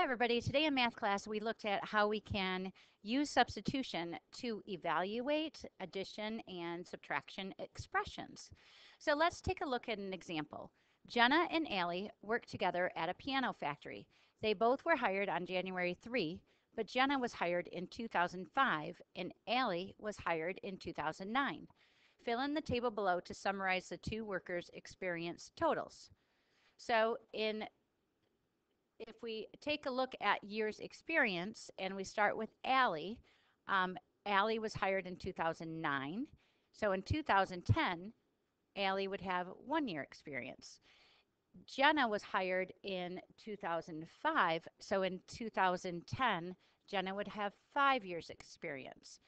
Hi everybody, today in math class we looked at how we can use substitution to evaluate addition and subtraction expressions. So let's take a look at an example. Jenna and Allie worked together at a piano factory. They both were hired on January 3, but Jenna was hired in 2005 and Allie was hired in 2009. Fill in the table below to summarize the two workers' experience totals. So in if we take a look at years experience and we start with Allie, um, Allie was hired in 2009. So in 2010, Allie would have one year experience. Jenna was hired in 2005. So in 2010, Jenna would have five years experience.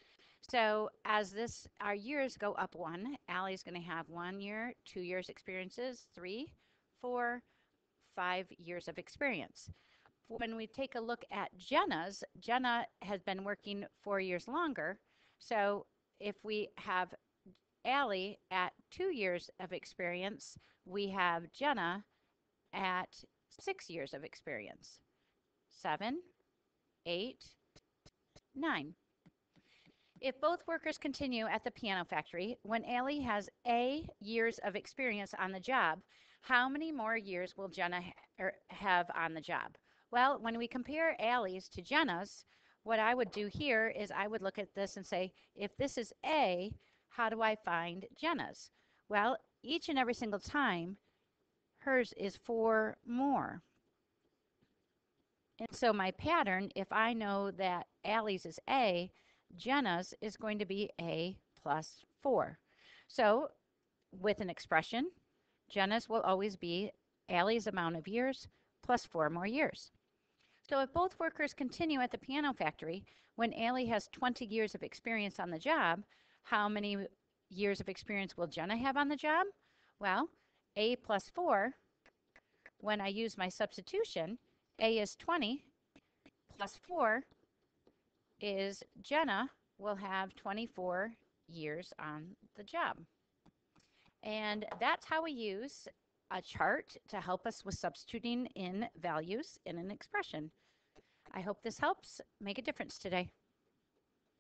So as this our years go up one, Allie's going to have one year, two years experiences, three, four, five years of experience. When we take a look at Jenna's, Jenna has been working four years longer. So if we have Allie at two years of experience, we have Jenna at six years of experience. Seven, eight, nine. If both workers continue at the piano factory, when Allie has A years of experience on the job, how many more years will Jenna ha er, have on the job? Well, when we compare Allie's to Jenna's, what I would do here is I would look at this and say, if this is A, how do I find Jenna's? Well, each and every single time, hers is four more. And so my pattern, if I know that Allie's is A, Jenna's is going to be A plus 4. So with an expression, Jenna's will always be Allie's amount of years plus four more years. So if both workers continue at the piano factory, when Allie has 20 years of experience on the job, how many years of experience will Jenna have on the job? Well, A plus 4, when I use my substitution, A is 20 plus 4 is Jenna will have 24 years on the job. And that's how we use a chart to help us with substituting in values in an expression. I hope this helps make a difference today.